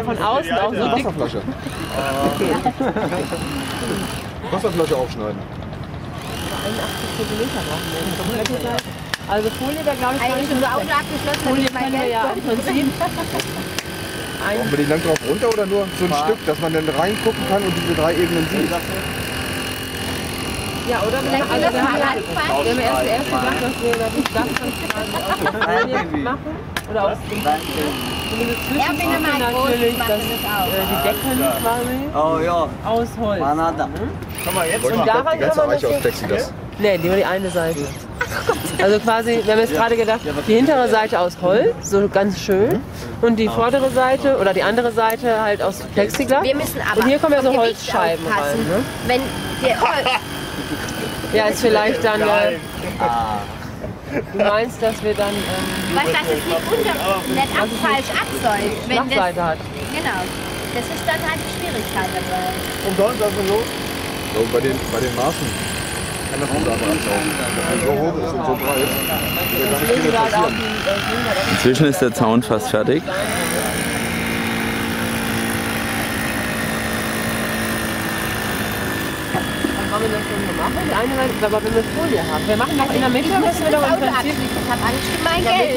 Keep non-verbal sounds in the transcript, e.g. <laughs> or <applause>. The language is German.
Von außen auch so dick. Wasserflasche. <laughs> Wasserflasche aufschneiden. 81 Zentimeter brauchen wir. Also Folie, da glaube ich, Eigentlich unser Auto abgeschlossen, Folie können wir ja im Prinzip <laughs> Brauchen wir die lang drauf runter oder nur so ein Stück, dass man dann reingucken kann und diese drei Ebenen sieht? Ja, oder Vielleicht also wir mal haben, anfangen. wir haben erst, erst gedacht, dass wir das Dach dann quasi aus Folie machen. Oder aus dem Zumindest mal groß, natürlich, dass das auch. äh, die Decken quasi Oh ja, aus Holz. Manada. Wollen Und daran die ganze kann man Reiche das aus Plexiglas. Nee, nur die eine Seite. Also quasi, wir haben jetzt gerade gedacht, die hintere Seite aus Holz, so ganz schön. Und die vordere Seite oder die andere Seite halt aus Plexiglas. Wir müssen aber Und hier kommen ja so Holzscheiben rein. Ne? Wenn der Holz, <laughs> Ja, ist vielleicht dann. Äh, du meinst, dass wir dann ähm, was das ist nicht unter, nicht ab, falsch absäuft. Wenn das, hat. genau. Das ist dann halt die Schwierigkeit dabei. Und sonst was ist los? So, bei den, bei den Maßen kann das gut aber anschauen. Wenn so hoch ist und so breit, Inzwischen ist der Zaun fast fertig. Wir das so machen? Die eine Seite, aber wenn wir Folie haben. Wir machen doch in der Mitte, müssen wir doch im Prinzip. Ich habe um mein Geld.